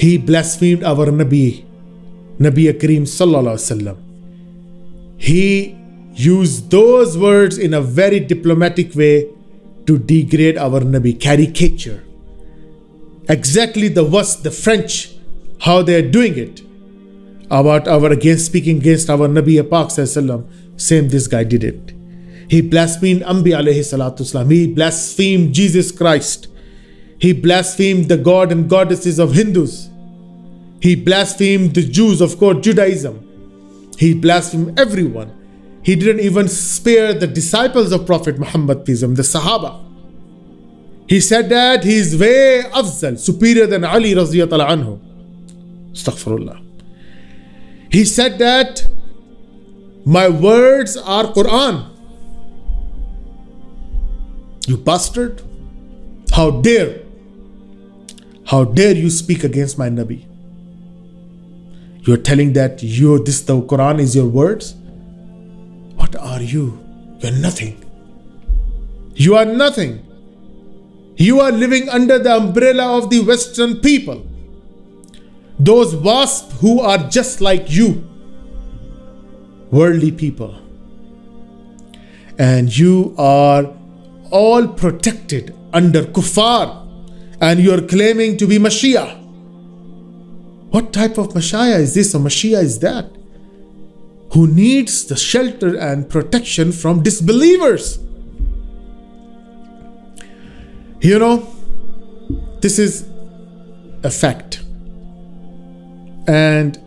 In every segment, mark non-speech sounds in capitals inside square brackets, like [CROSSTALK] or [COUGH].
he blasphemed our Nabi, Nabi Kareem Sallallahu. He used those words in a very diplomatic way to degrade our Nabi, caricature. Exactly the worst, the French, how they are doing it about our against speaking against our Nabi Pak Sallallahu same this guy did it. He blasphemed Ambi alayhi salatu salam. He blasphemed Jesus Christ. He blasphemed the God and goddesses of Hindus. He blasphemed the Jews, of course, Judaism. He blasphemed everyone. He didn't even spare the disciples of Prophet Muhammad, the Sahaba. He said that he is way afzal, superior than Ali radiyallahu anhu. Astaghfirullah. He said that my words are Quran. You bastard. How dare. How dare you speak against my Nabi? You're telling that you this the Quran is your words? What are you? You're nothing. You are nothing. You are living under the umbrella of the Western people. Those wasps who are just like you, worldly people. And you are all protected under kuffar and you're claiming to be Mashiach. What type of Mashiach is this or Mashiach is that? Who needs the shelter and protection from disbelievers. You know, this is a fact and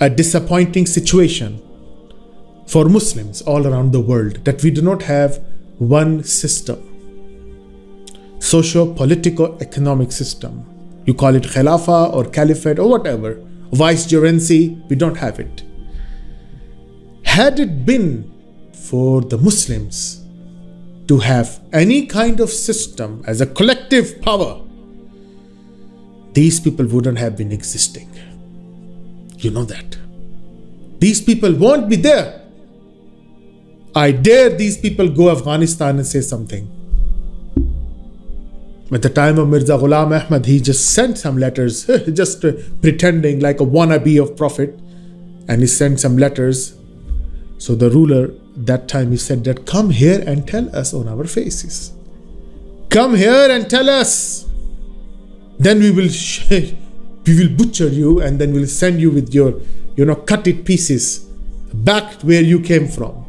a disappointing situation for Muslims all around the world that we do not have one system socio political economic system. You call it Khilafah or Caliphate or whatever, vicegerency, we don't have it. Had it been for the Muslims to have any kind of system as a collective power, these people wouldn't have been existing. You know that. These people won't be there I dare these people go Afghanistan and say something. At the time of Mirza Ghulam Ahmad, he just sent some letters, [LAUGHS] just pretending like a wannabe of Prophet, and he sent some letters. So the ruler that time he said that come here and tell us on our faces. Come here and tell us. Then we will [LAUGHS] we will butcher you and then we'll send you with your you know cut it pieces back where you came from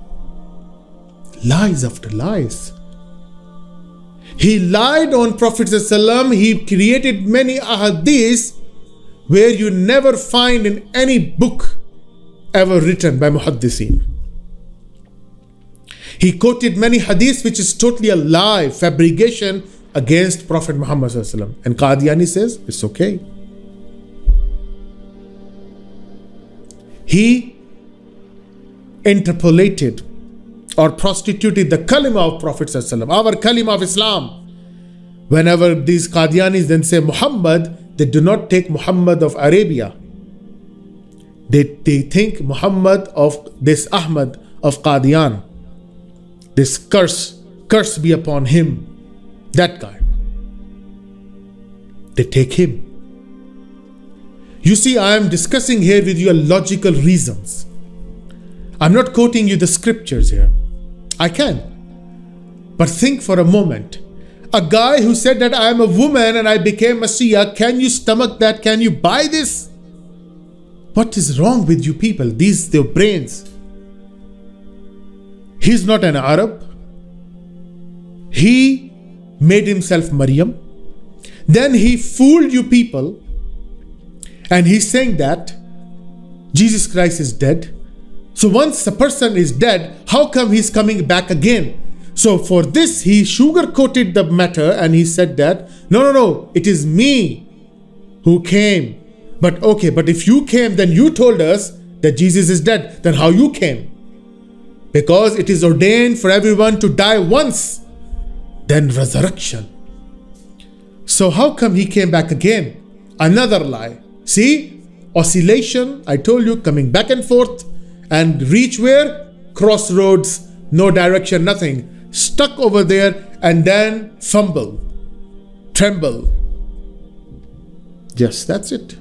lies after lies. He lied on Prophet. He created many ahadiths where you never find in any book ever written by muhaddithin. He quoted many hadiths which is totally a lie, fabrication against Prophet Muhammad. And Qadiani says it's okay. He interpolated or prostituted the kalima of Prophet our kalima of Islam. Whenever these Qadianis then say Muhammad, they do not take Muhammad of Arabia. They, they think Muhammad of this Ahmad of Qadian. This curse, curse be upon him. That guy. They take him. You see, I am discussing here with you logical reasons. I'm not quoting you the scriptures here. I can. But think for a moment. A guy who said that I am a woman and I became a Messiah, can you stomach that? Can you buy this? What is wrong with you people? These their brains. He's not an Arab. He made himself Maryam. Then he fooled you people. And he's saying that Jesus Christ is dead. So once a person is dead, how come he's coming back again? So for this, he sugar-coated the matter and he said that, no, no, no, it is me who came. But okay, but if you came, then you told us that Jesus is dead. Then how you came? Because it is ordained for everyone to die once, then resurrection. So how come he came back again? Another lie. See? Oscillation, I told you, coming back and forth and reach where? Crossroads, no direction, nothing. Stuck over there and then fumble, tremble. Yes, that's it.